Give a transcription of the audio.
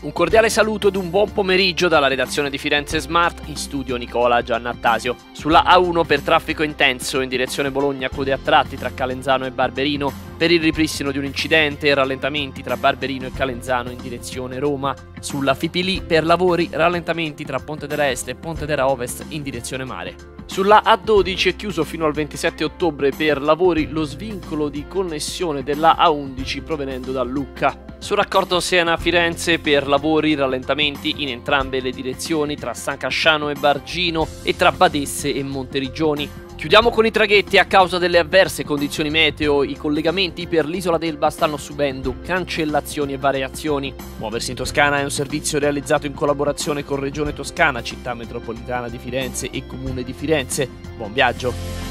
Un cordiale saluto ed un buon pomeriggio dalla redazione di Firenze Smart, in studio Nicola Giannattasio. Sulla A1 per traffico intenso in direzione Bologna, code a tratti tra Calenzano e Barberino, per il ripristino di un incidente e rallentamenti tra Barberino e Calenzano in direzione Roma. Sulla Fipili per lavori, rallentamenti tra Ponte della Est e Ponte della Ovest in direzione mare. Sulla A12 è chiuso fino al 27 ottobre per lavori lo svincolo di connessione della A11 provenendo da Lucca. Sul raccordo Siena-Firenze per lavori rallentamenti in entrambe le direzioni tra San Casciano e Bargino e tra Badesse e Monterigioni. Chiudiamo con i traghetti a causa delle avverse condizioni meteo. I collegamenti per l'isola d'Elba stanno subendo cancellazioni e variazioni. Muoversi in Toscana è un servizio realizzato in collaborazione con Regione Toscana, Città Metropolitana di Firenze e Comune di Firenze. Buon viaggio!